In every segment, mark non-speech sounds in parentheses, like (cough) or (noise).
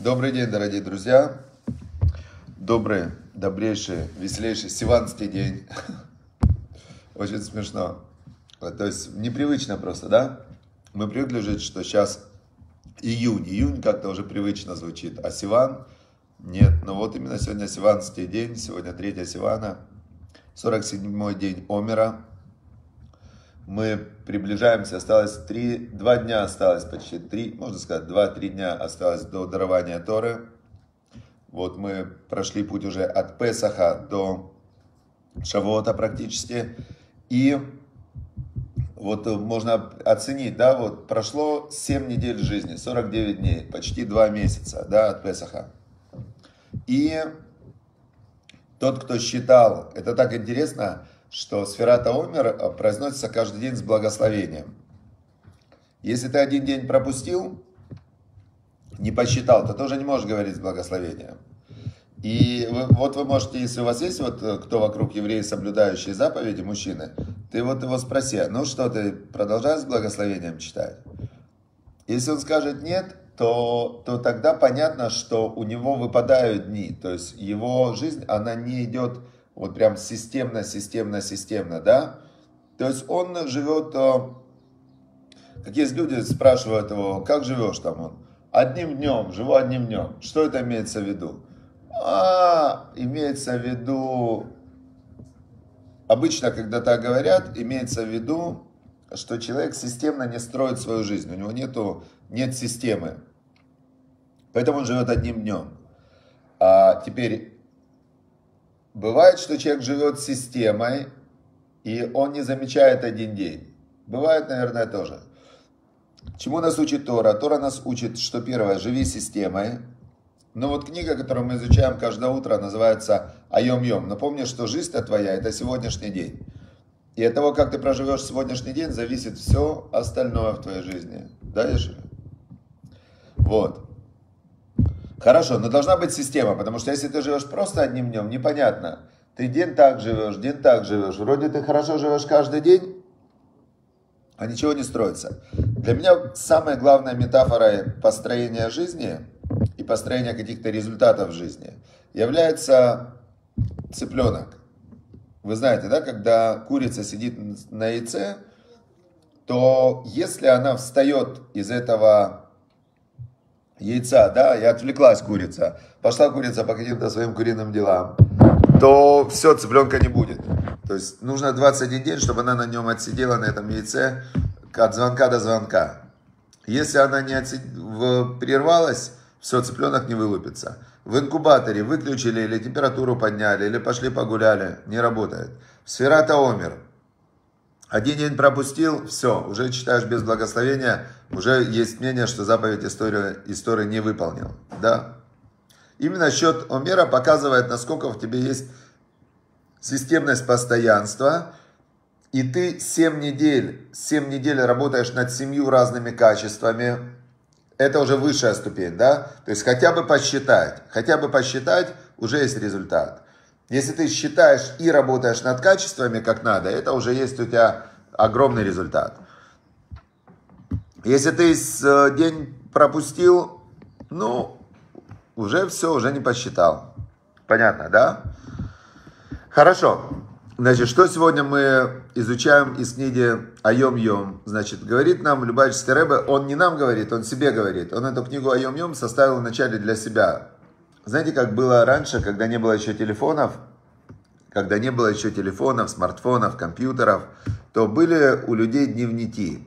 Добрый день, дорогие друзья. Добрый, добрейший, веселейший сиванский день. (laughs) Очень смешно. То есть непривычно просто, да? Мы привыкли жить, что сейчас июнь. Июнь как-то уже привычно звучит. А Сиван? Нет. Но вот именно сегодня Сиванский день. Сегодня третья Сивана. 47-й день Омера. Мы приближаемся, осталось три, два дня осталось почти, три, можно сказать, два-три дня осталось до дарования Торы. Вот мы прошли путь уже от Песаха до Шавота практически. И вот можно оценить, да, вот прошло 7 недель жизни, 49 дней, почти 2 месяца, да, от Песаха. И тот, кто считал, это так интересно, что сферата Омер э, произносится каждый день с благословением. Если ты один день пропустил, не посчитал, то тоже не можешь говорить с благословением. И вы, вот вы можете, если у вас есть вот э, кто вокруг евреи, соблюдающие заповеди, мужчины, ты вот его спроси, ну что, ты продолжаешь с благословением читать? Если он скажет нет, то, то тогда понятно, что у него выпадают дни. То есть его жизнь, она не идет вот прям системно, системно, системно, да? То есть он живет, э, как есть люди спрашивают его, как живешь там он? Одним днем, живу одним днем. Что это имеется в виду? А, имеется в виду, обычно, когда так говорят, имеется в виду, что человек системно не строит свою жизнь, у него нету, нет системы. Поэтому он живет одним днем. А теперь Бывает, что человек живет системой, и он не замечает один день. Бывает, наверное, тоже. Чему нас учит Тора? Тора нас учит, что первое, живи системой. Но вот книга, которую мы изучаем каждое утро, называется «Айом-йом». Напомни, что жизнь твоя – это сегодняшний день. И от того, как ты проживешь сегодняшний день, зависит все остальное в твоей жизни. Да, Еши? Вот. Хорошо, но должна быть система, потому что если ты живешь просто одним днем, непонятно. Ты день так живешь, день так живешь. Вроде ты хорошо живешь каждый день, а ничего не строится. Для меня самая главная метафора построения жизни и построения каких-то результатов в жизни является цыпленок. Вы знаете, да, когда курица сидит на яйце, то если она встает из этого яйца, да, и отвлеклась курица, пошла курица по каким-то своим куриным делам, то все, цыпленка не будет. То есть нужно 21 день, чтобы она на нем отсидела, на этом яйце, от звонка до звонка. Если она не отсид... прервалась, все, цыпленок не вылупится. В инкубаторе выключили или температуру подняли, или пошли погуляли, не работает. Сферата омер, один день пропустил, все, уже читаешь без благословения, уже есть мнение, что заповедь истории, истории не выполнил. Да? Именно счет Омера показывает, насколько в тебе есть системность постоянства, и ты 7 недель, 7 недель работаешь над семью разными качествами, это уже высшая ступень, да? То есть хотя бы посчитать, хотя бы посчитать, уже есть результат. Если ты считаешь и работаешь над качествами как надо, это уже есть у тебя огромный результат. Если ты э, день пропустил, ну, уже все, уже не посчитал. Понятно, да? Хорошо. Значит, что сегодня мы изучаем из книги Айом Йом? Значит, говорит нам Любавичский Рэбе, он не нам говорит, он себе говорит. Он эту книгу Айом Йом составил вначале для себя. Знаете, как было раньше, когда не было еще телефонов, когда не было еще телефонов, смартфонов, компьютеров, то были у людей дневники.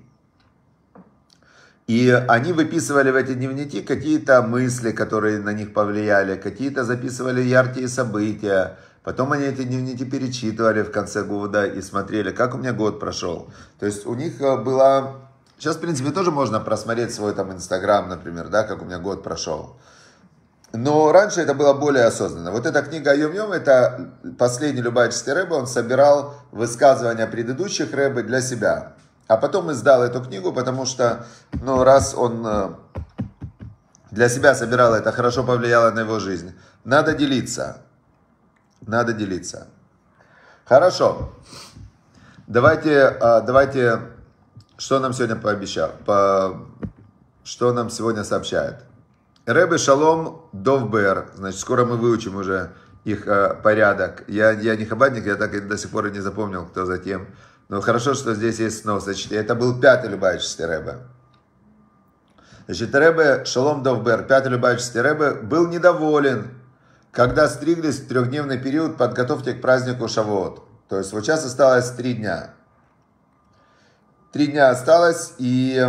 И они выписывали в эти дневники какие-то мысли, которые на них повлияли, какие-то записывали яркие события. Потом они эти дневники перечитывали в конце года и смотрели, как у меня год прошел. То есть у них э, была... Сейчас, в принципе, тоже можно просмотреть свой там Инстаграм, например, да, как у меня год прошел. Но раньше это было более осознанно. Вот эта книга Йом-Йом, это последний любаческий рэбе, он собирал высказывания предыдущих рэбе для себя. А потом издал эту книгу, потому что, ну, раз он э, для себя собирал, это хорошо повлияло на его жизнь. Надо делиться. Надо делиться. Хорошо. Давайте, э, давайте, что нам сегодня пообещал, по, что нам сегодня сообщает. Рэбе Шалом Довбер, значит, скоро мы выучим уже их э, порядок. Я, я не хабадник, я так и до сих пор и не запомнил, кто затем. Но хорошо, что здесь есть снова. Значит, это был пятый Любавичский Рэбе. Значит, Рэбе Шалом Довбер, пятый Любавичский Рэбе, был недоволен, когда стриглись в трехдневный период подготовки к празднику Шавуот. То есть вот сейчас осталось три дня. Три дня осталось, и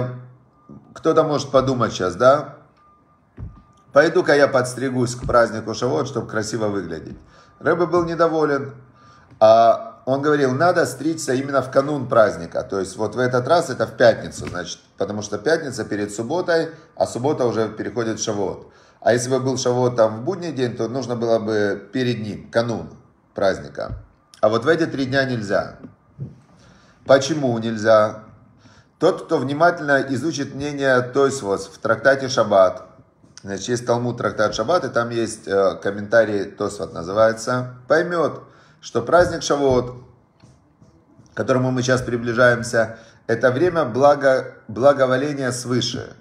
кто-то может подумать сейчас, да? Пойду-ка я подстригусь к празднику Шавот, чтобы красиво выглядеть. Рэбе был недоволен. А он говорил, надо стричься именно в канун праздника. То есть вот в этот раз это в пятницу, значит, потому что пятница перед субботой, а суббота уже переходит в Шавот. А если бы был Шавот там в будний день, то нужно было бы перед ним, канун праздника. А вот в эти три дня нельзя. Почему нельзя? Тот, кто внимательно изучит мнение Тойсвос в трактате Шаббат, Значит, есть Талмуд Трактат Шаббат, и там есть э, комментарий, Тосфат называется, поймет, что праздник Шавуот, к которому мы сейчас приближаемся, это время благо, благоволения свыше.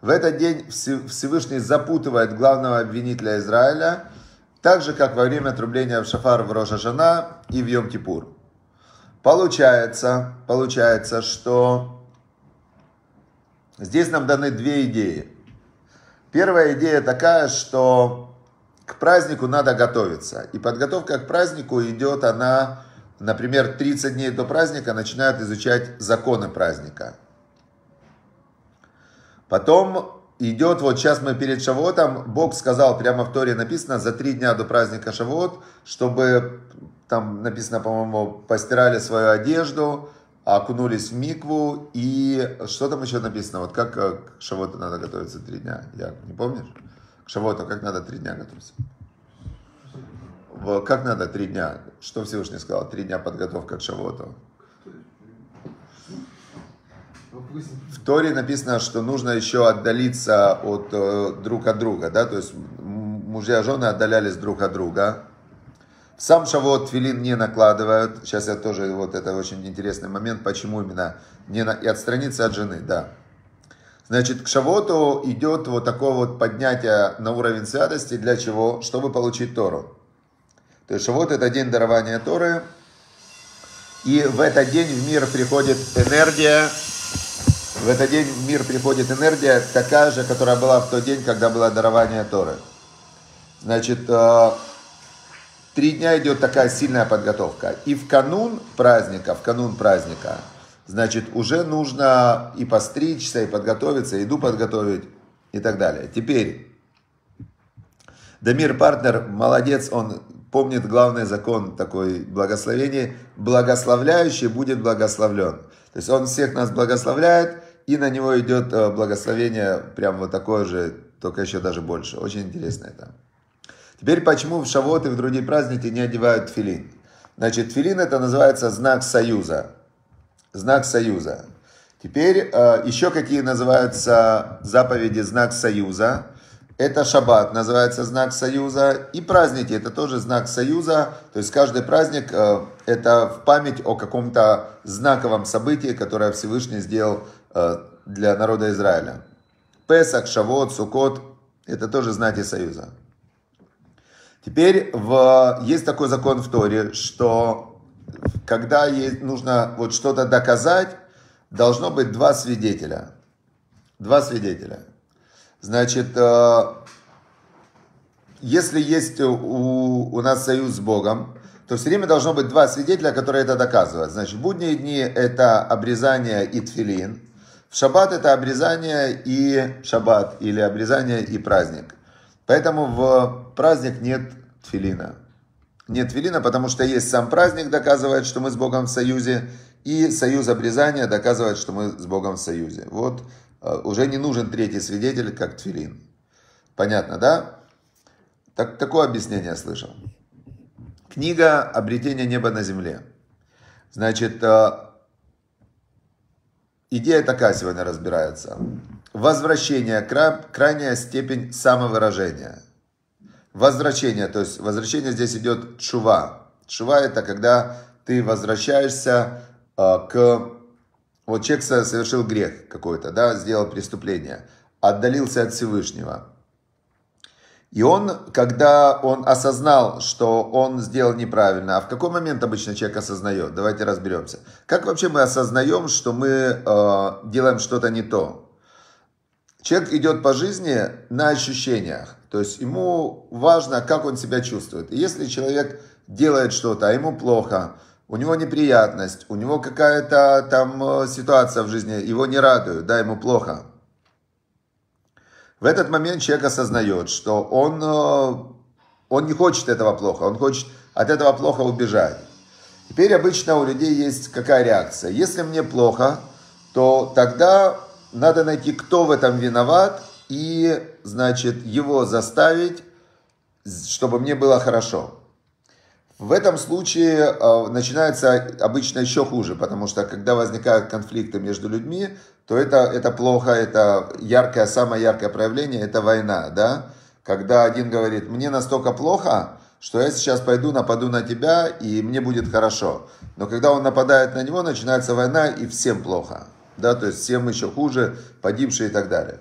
В этот день Всевышний запутывает главного обвинителя Израиля, так же, как во время отрубления в шафар в Рошашана и в Йом-Кипур. Получается, получается, что здесь нам даны две идеи – Первая идея такая, что к празднику надо готовиться. И подготовка к празднику идет она, например, 30 дней до праздника начинают изучать законы праздника. Потом идет, вот сейчас мы перед Шавотом, Бог сказал, прямо в Торе написано, за три дня до праздника Шавот, чтобы, там написано, по-моему, постирали свою одежду, окунулись в микву, и что там еще написано? Вот как к Шавоту надо готовиться три дня? Я не помнишь? К Шавоту как надо три дня готовиться? Как надо три дня? Что Всевышний сказал? Три дня подготовка к Шавоту. В Торе написано, что нужно еще отдалиться от, э, друг от друга, да, то есть мужья и жены отдалялись друг от друга. Сам шавот твилин не накладывают. Сейчас я тоже, вот это очень интересный момент, почему именно не на... и отстраниться от жены, да. Значит, к шавоту идет вот такое вот поднятие на уровень святости. Для чего? Чтобы получить Тору. То есть шавот это день дарования Торы. И в этот день в мир приходит энергия. В этот день в мир приходит энергия такая же, которая была в тот день, когда было дарование Торы. Значит, э, Три дня идет такая сильная подготовка. И в канун праздника, в канун праздника, значит, уже нужно и постричься, и подготовиться, еду подготовить и так далее. Теперь, Дамир партнер, молодец, он помнит главный закон такой благословения. Благословляющий будет благословлен. То есть он всех нас благословляет, и на него идет э, благословение прям вот такое же, только еще даже больше. Очень интересно это. Теперь почему в Шавот и в другие праздники не одевают тфилин? Значит, тфилин это называется знак союза. Знак союза. Теперь э, еще какие называются заповеди знак союза. Это шаббат, называется знак союза. И праздники, это тоже знак союза. То есть каждый праздник э, это в память о каком-то знаковом событии, которое Всевышний сделал э, для народа Израиля. Песах, Шавот, Сукот, это тоже знаки союза. Теперь в, есть такой закон в Торе, что когда есть, нужно вот что-то доказать, должно быть два свидетеля. Два свидетеля. Значит, э, если есть у, у нас союз с Богом, то все время должно быть два свидетеля, которые это доказывают. Значит, в будние дни это обрезание и тфилин, в шаббат это обрезание и шаббат, или обрезание и праздник. Поэтому в праздник нет тфилина. Нет тфилина, потому что есть сам праздник, доказывает, что мы с Богом в союзе, и союз обрезания доказывает, что мы с Богом в союзе. Вот э, уже не нужен третий свидетель, как тфилин. Понятно, да? Так, такое объяснение слышал. Книга «Обретение неба на земле». Значит, э, идея такая сегодня разбирается возвращение, крайняя степень самовыражения. Возвращение, то есть возвращение здесь идет чува. Чува это когда ты возвращаешься э, к... Вот человек совершил грех какой-то, да, сделал преступление, отдалился от Всевышнего. И он, когда он осознал, что он сделал неправильно, а в какой момент обычно человек осознает? Давайте разберемся. Как вообще мы осознаем, что мы э, делаем что-то не то? Человек идет по жизни на ощущениях. То есть ему важно, как он себя чувствует. И если человек делает что-то, а ему плохо, у него неприятность, у него какая-то там э, ситуация в жизни, его не радует, да, ему плохо – в этот момент человек осознает, что он, э, он не хочет этого плохо, он хочет от этого плохо убежать. Теперь обычно у людей есть какая реакция. Если мне плохо, то тогда надо найти, кто в этом виноват, и, значит, его заставить, чтобы мне было хорошо. В этом случае э, начинается обычно еще хуже, потому что когда возникают конфликты между людьми, то это, это плохо, это яркое, самое яркое проявление, это война, да? Когда один говорит, мне настолько плохо, что я сейчас пойду нападу на тебя, и мне будет хорошо. Но когда он нападает на него, начинается война, и всем плохо. Да, то есть всем еще хуже, погибшие и так далее.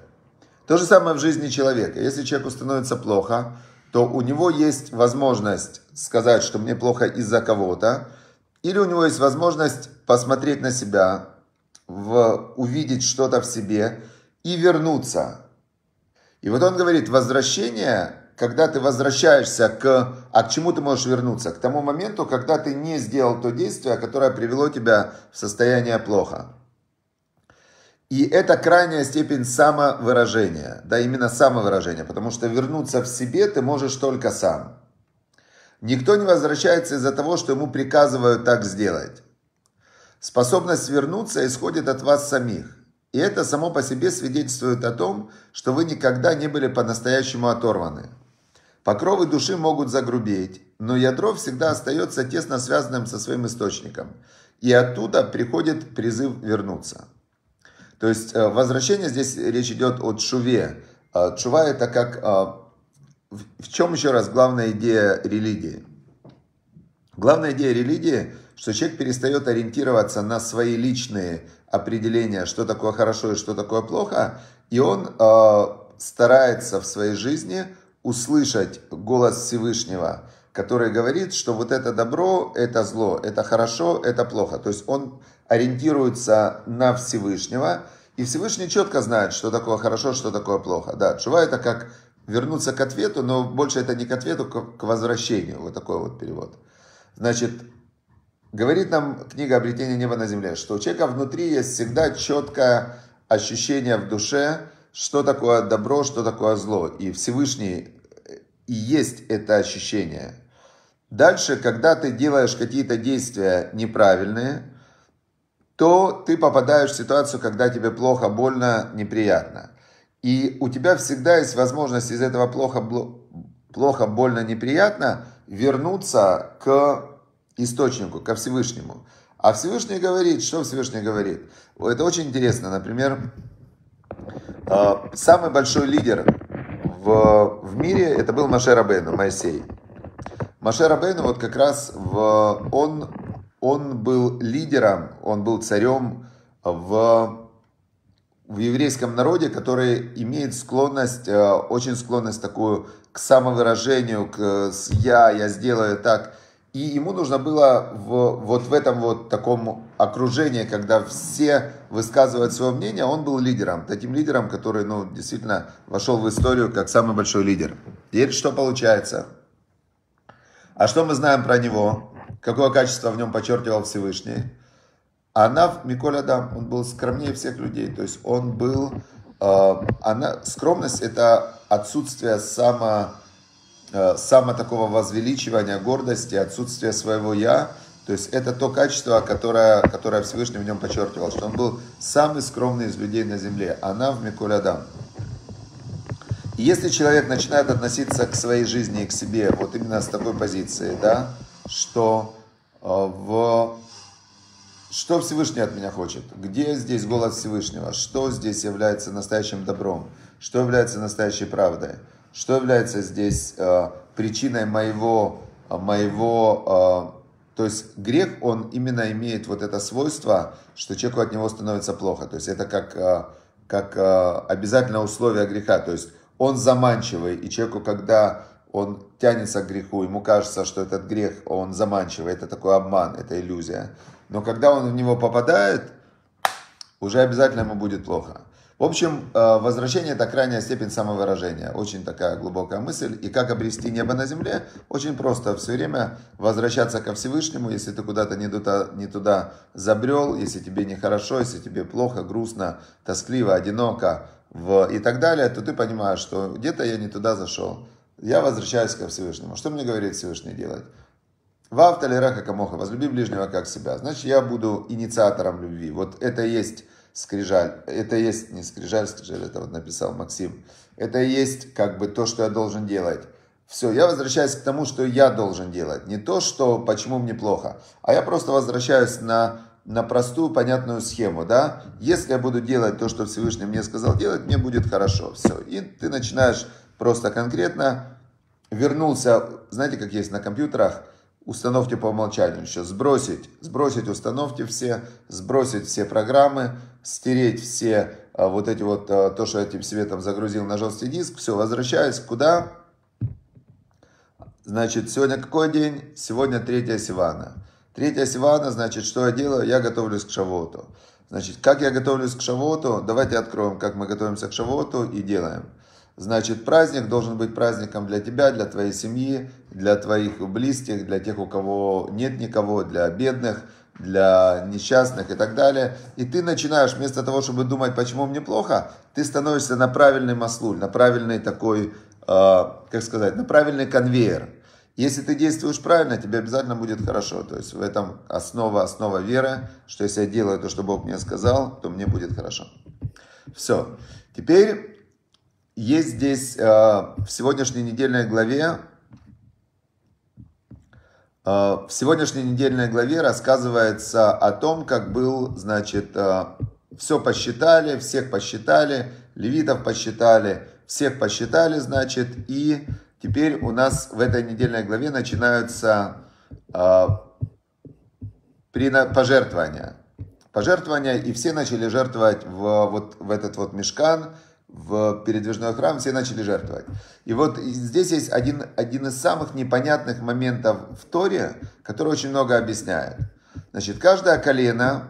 То же самое в жизни человека. Если человеку становится плохо, то у него есть возможность сказать, что мне плохо из-за кого-то, или у него есть возможность посмотреть на себя, в, увидеть что-то в себе и вернуться. И вот он говорит, возвращение, когда ты возвращаешься к... А к чему ты можешь вернуться? К тому моменту, когда ты не сделал то действие, которое привело тебя в состояние плохо. И это крайняя степень самовыражения, да, именно самовыражения, потому что вернуться в себе ты можешь только сам. Никто не возвращается из-за того, что ему приказывают так сделать. Способность вернуться исходит от вас самих. И это само по себе свидетельствует о том, что вы никогда не были по-настоящему оторваны. Покровы души могут загрубеть, но ядро всегда остается тесно связанным со своим источником. И оттуда приходит призыв вернуться. То есть э, возвращение, здесь речь идет о чуве. Э, чува это как... Э, в чем еще раз главная идея религии? Главная идея религии – что человек перестает ориентироваться на свои личные определения, что такое хорошо и что такое плохо, и он э, старается в своей жизни услышать голос Всевышнего, который говорит, что вот это добро, это зло, это хорошо, это плохо. То есть он ориентируется на Всевышнего, и Всевышний четко знает, что такое хорошо, что такое плохо. Да, чува это как вернуться к ответу, но больше это не к ответу, к возвращению. Вот такой вот перевод. Значит, Говорит нам книга «Обретение неба на земле», что у человека внутри есть всегда четкое ощущение в душе, что такое добро, что такое зло. И Всевышний и есть это ощущение. Дальше, когда ты делаешь какие-то действия неправильные, то ты попадаешь в ситуацию, когда тебе плохо, больно, неприятно. И у тебя всегда есть возможность из этого плохо, плохо больно, неприятно вернуться к источнику, ко Всевышнему. А Всевышний говорит, что Всевышний говорит? Это очень интересно. Например, а, самый большой лидер в, в мире это был Маше Рабейну, Моисей. Маше Рабейну вот как раз в, он, он был лидером, он был царем в, в еврейском народе, который имеет склонность, а, очень склонность такую к самовыражению, к я, я сделаю так – и ему нужно было в, вот в этом вот таком окружении, когда все высказывают свое мнение, он был лидером. Таким лидером, который, ну, действительно вошел в историю как самый большой лидер. Теперь что получается? А что мы знаем про него? Какое качество в нем подчеркивал Всевышний? Анав Миколь Адам, он был скромнее всех людей. То есть он был... Э, она, скромность – это отсутствие само Э, само такого возвеличивания, гордости, отсутствия своего «я». То есть это то качество, которое, которое Всевышний в нем подчеркивал, что он был самый скромный из людей на земле. Она в Микулядам. И если человек начинает относиться к своей жизни и к себе вот именно с такой позиции, да, что э, в что Всевышний от меня хочет? Где здесь голос Всевышнего? Что здесь является настоящим добром? Что является настоящей правдой? Что является здесь э, причиной моего, моего э, то есть грех, он именно имеет вот это свойство, что человеку от него становится плохо. То есть это как, э, как э, обязательное условие греха. То есть он заманчивый. И человеку, когда он тянется к греху, ему кажется, что этот грех, он заманчивый, это такой обман, это иллюзия. Но когда он в него попадает, уже обязательно ему будет плохо. В общем, э, возвращение – это крайняя степень самовыражения. Очень такая глубокая мысль. И как обрести небо на земле? Очень просто. Все время возвращаться ко Всевышнему, если ты куда-то не туда, не туда забрел, если тебе нехорошо, если тебе плохо, грустно, тоскливо, одиноко в... и так далее, то ты понимаешь, что где-то я не туда зашел. Я возвращаюсь ко Всевышнему. Что мне говорит Всевышний делать? Вавталера камоха, возлюби ближнего как себя. Значит, я буду инициатором любви. Вот это есть скрижаль. Это есть не скрижаль, скрижаль, это вот написал Максим. Это есть как бы то, что я должен делать. Все, я возвращаюсь к тому, что я должен делать. Не то, что почему мне плохо, а я просто возвращаюсь на, на простую, понятную схему. Да? Если я буду делать то, что Всевышний мне сказал делать, мне будет хорошо. Все. И ты начинаешь просто конкретно вернулся, знаете, как есть на компьютерах, установки по умолчанию еще, сбросить, сбросить установки все, сбросить все программы, стереть все а, вот эти вот, а, то, что я тебе себе там загрузил на жесткий диск, все, возвращаюсь куда? Значит, сегодня какой день? Сегодня третья Сивана. Третья Сивана, значит, что я делаю? Я готовлюсь к Шавоту. Значит, как я готовлюсь к Шавоту? Давайте откроем, как мы готовимся к Шавоту и делаем. Значит, праздник должен быть праздником для тебя, для твоей семьи, для твоих близких, для тех, у кого нет никого, для бедных, для несчастных и так далее. И ты начинаешь, вместо того, чтобы думать, почему мне плохо, ты становишься на правильный маслуль, на правильный такой, э, как сказать, на правильный конвейер. Если ты действуешь правильно, тебе обязательно будет хорошо. То есть в этом основа, основа веры, что если я делаю то, что Бог мне сказал, то мне будет хорошо. Все. Теперь есть здесь э, в сегодняшней недельной главе, э, в сегодняшней недельной главе рассказывается о том, как был, значит, э, все посчитали, всех посчитали, левитов посчитали, всех посчитали, значит, и теперь у нас в этой недельной главе начинаются пожертвования. Пожертвования, и все начали жертвовать в, вот, в этот вот мешкан, в передвижной храм, все начали жертвовать. И вот здесь есть один, один из самых непонятных моментов в Торе, который очень много объясняет. Значит, каждое колено,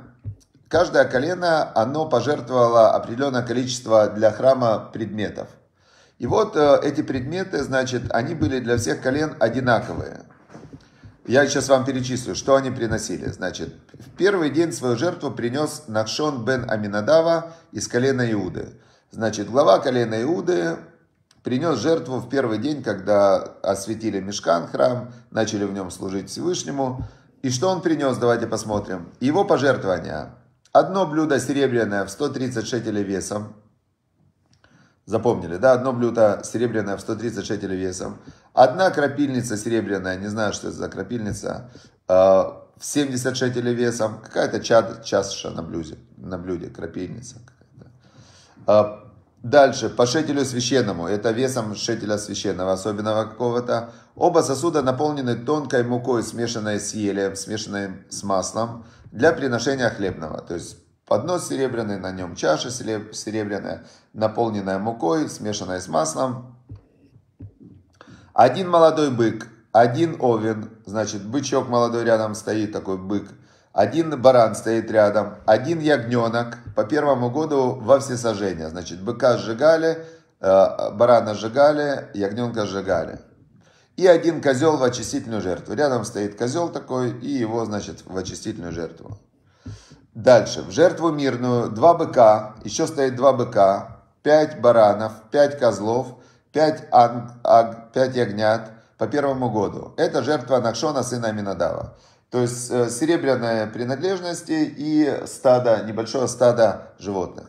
каждое колено, оно пожертвовало определенное количество для храма предметов. И вот э, эти предметы, значит, они были для всех колен одинаковые. Я сейчас вам перечислю, что они приносили. Значит, в первый день свою жертву принес Нахшон бен Аминадава из колена Иуды. Значит, глава колена Иуды принес жертву в первый день, когда осветили мешкан, храм, начали в нем служить Всевышнему. И что он принес, давайте посмотрим. Его пожертвования. Одно блюдо серебряное в 130 шекелей весом. Запомнили, да? Одно блюдо серебряное в 130 шекелей весом. Одна крапильница серебряная, не знаю, что это за крапильница, э, в 70 шекелей весом. Какая-то чаша на блюде, на блюде, крапильница. Дальше, по шетелю священному, это весом шетеля священного, особенного какого-то. Оба сосуда наполнены тонкой мукой, смешанной с елем, смешанной с маслом, для приношения хлебного. То есть поднос серебряный, на нем чаша серебряная, наполненная мукой, смешанная с маслом. Один молодой бык, один овен, значит, бычок молодой рядом стоит, такой бык – один баран стоит рядом, один ягненок по первому году во всесожжение. Значит, быка сжигали, э, барана сжигали, ягненка сжигали. И один козел в очистительную жертву. Рядом стоит козел такой, и его, значит, в очистительную жертву. Дальше, в жертву мирную два быка, еще стоит два быка, пять баранов, пять козлов, пять, ан, аг, пять ягнят по первому году. Это жертва Нахшона, сына Аминадава. То есть э, серебряные принадлежности и стадо, небольшое стадо животных.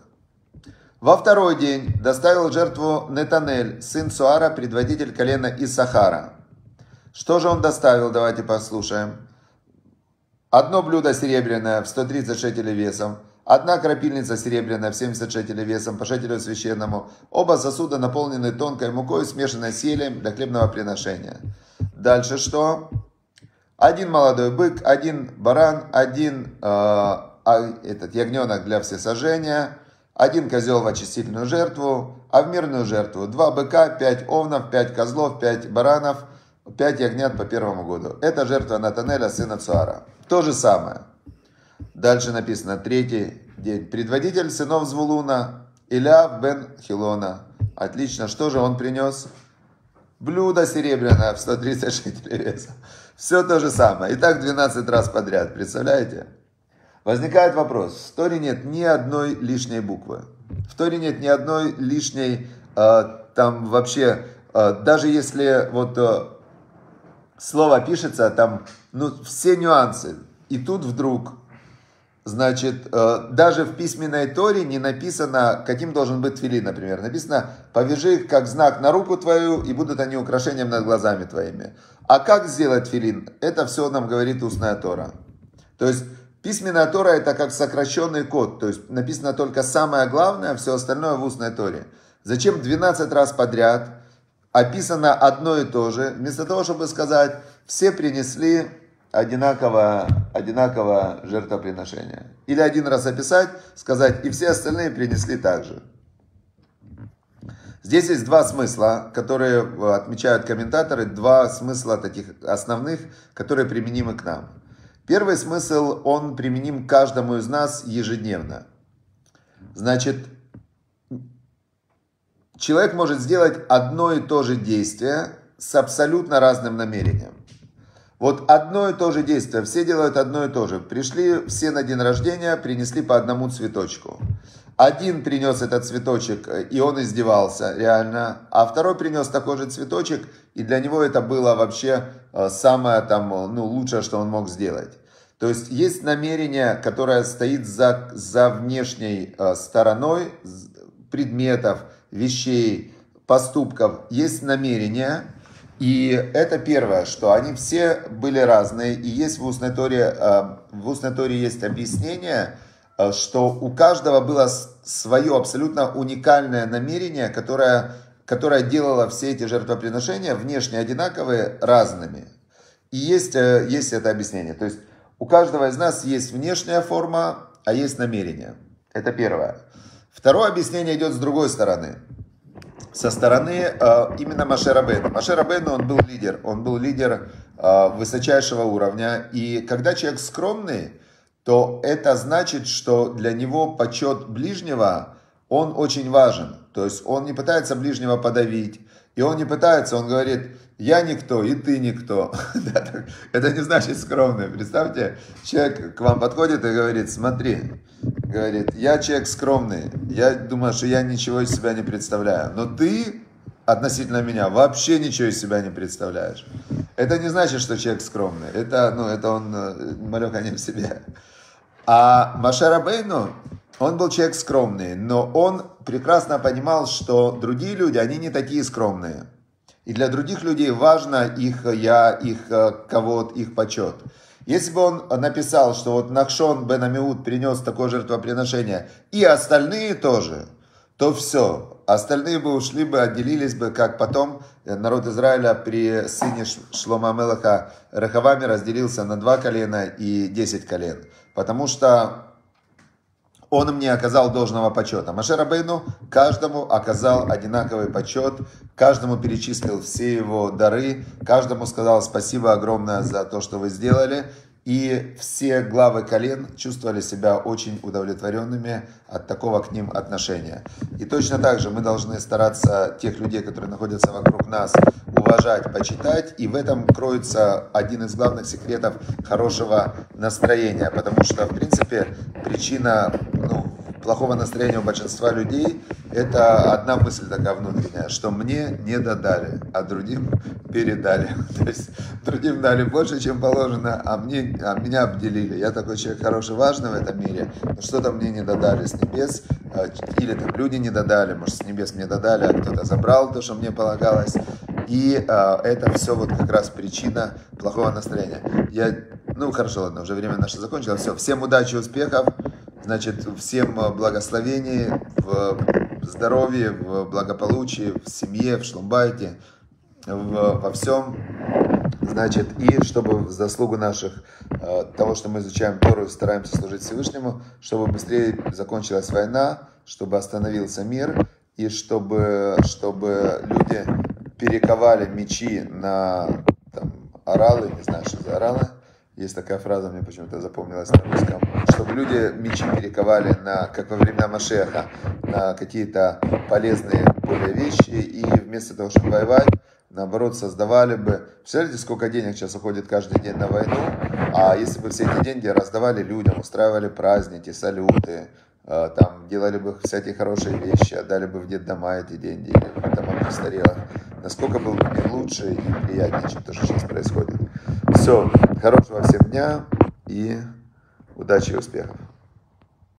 Во второй день доставил жертву Нетанель, сын Суара, предводитель колена Исахара. Что же он доставил, давайте послушаем. Одно блюдо серебряное в 130 шекелей весом, одна крапильница серебряная в 70 шекелей весом по шекелю священному, оба сосуда наполнены тонкой мукой, смешанной с елем для хлебного приношения. Дальше что? Один молодой бык, один баран, один э, а, этот ягненок для всесожжения, один козел в очистительную жертву, а в мирную жертву два быка, пять овнов, пять козлов, пять баранов, пять ягнят по первому году. Это жертва Натанеля, сына Цуара. То же самое. Дальше написано третий день. Предводитель сынов Звулуна, Иля бен Хилона. Отлично. Что же он принес? Блюдо серебряное в 130 шекелей веса. Все то же самое. И так 12 раз подряд. Представляете? Возникает вопрос. В Торе нет ни одной лишней буквы. В Торе нет ни одной лишней, э, там вообще, э, даже если вот э, слово пишется, там ну, все нюансы. И тут вдруг Значит, э, даже в письменной Торе не написано, каким должен быть твилин, например. Написано, повяжи их как знак на руку твою, и будут они украшением над глазами твоими. А как сделать твилин? Это все нам говорит устная Тора. То есть, письменная Тора это как сокращенный код. То есть, написано только самое главное, все остальное в устной Торе. Зачем 12 раз подряд описано одно и то же, вместо того, чтобы сказать, все принесли одинаково, одинаково жертвоприношение. Или один раз описать, сказать, и все остальные принесли так же. Здесь есть два смысла, которые отмечают комментаторы, два смысла таких основных, которые применимы к нам. Первый смысл, он применим каждому из нас ежедневно. Значит, человек может сделать одно и то же действие с абсолютно разным намерением. Вот одно и то же действие, все делают одно и то же. Пришли все на день рождения, принесли по одному цветочку. Один принес этот цветочек, и он издевался, реально. А второй принес такой же цветочек, и для него это было вообще э, самое там, ну, лучшее, что он мог сделать. То есть есть намерение, которое стоит за, за внешней э, стороной предметов, вещей, поступков. Есть намерение, и это первое, что они все были разные. И есть в устной Торе, э, в устной Торе есть объяснение, э, что у каждого было свое абсолютно уникальное намерение, которое, которое делало все эти жертвоприношения внешне одинаковые, разными. И есть, э, есть это объяснение. То есть у каждого из нас есть внешняя форма, а есть намерение. Это первое. Второе объяснение идет с другой стороны со стороны э, именно Машера Бена. Машера Бена, он был лидер, он был лидер э, высочайшего уровня. И когда человек скромный, то это значит, что для него почет ближнего, он очень важен. То есть он не пытается ближнего подавить, и он не пытается, он говорит, я никто, и ты никто. (laughs) Это не значит скромный. Представьте, человек к вам подходит и говорит, смотри, говорит, я человек скромный, я думаю, что я ничего из себя не представляю, но ты относительно меня вообще ничего из себя не представляешь. Это не значит, что человек скромный, это, ну, это он э, малек не в себе. А Машара Бейну, он был человек скромный, но он прекрасно понимал, что другие люди, они не такие скромные. И для других людей важно их я, их э, кого их почет. Если бы он написал, что вот Нахшон бен Амиуд принес такое жертвоприношение, и остальные тоже, то все. Остальные бы ушли бы, отделились бы, как потом народ Израиля при сыне Шлома Мелаха Рахавами разделился на два колена и десять колен. Потому что он им не оказал должного почета. Машер Абейну каждому оказал одинаковый почет, каждому перечислил все его дары, каждому сказал спасибо огромное за то, что вы сделали. И все главы колен чувствовали себя очень удовлетворенными от такого к ним отношения. И точно так же мы должны стараться тех людей, которые находятся вокруг нас, уважать, почитать. И в этом кроется один из главных секретов хорошего настроения. Потому что, в принципе, причина ну, плохого настроения у большинства людей – это одна мысль такая внутренняя, что мне не додали, а другим передали. (laughs) То есть другим дали больше, чем положено, а, мне, а меня обделили. Я такой человек хороший, важный в этом мире, но что-то мне не додали с небес, а, или там люди не додали, может, с небес мне додали, а кто-то забрал то, что мне полагалось. И э, это все вот как раз причина плохого настроения. Я, ну хорошо, ладно, уже время наше закончилось. Все, всем удачи, успехов. Значит, всем благословений в здоровье, в благополучии, в семье, в шломбайте, в, во всем. Значит, и чтобы в заслугу наших, э, того, что мы изучаем Тору и стараемся служить Всевышнему, чтобы быстрее закончилась война, чтобы остановился мир, и чтобы, чтобы люди перековали мечи на там, оралы, не знаю, что за оралы, есть такая фраза, мне почему-то запомнилась на русском, чтобы люди мечи перековали на, как во времена Машеха, на какие-то полезные более вещи, и вместо того, чтобы воевать, наоборот, создавали бы... Представляете, сколько денег сейчас уходит каждый день на войну, а если бы все эти деньги раздавали людям, устраивали праздники, салюты, там делали бы всякие хорошие вещи, отдали бы в детдома эти деньги или в дома престарелых, насколько был бы лучше и приятнее, чем то, что сейчас происходит. Все, хорошего всем дня и удачи и успехов.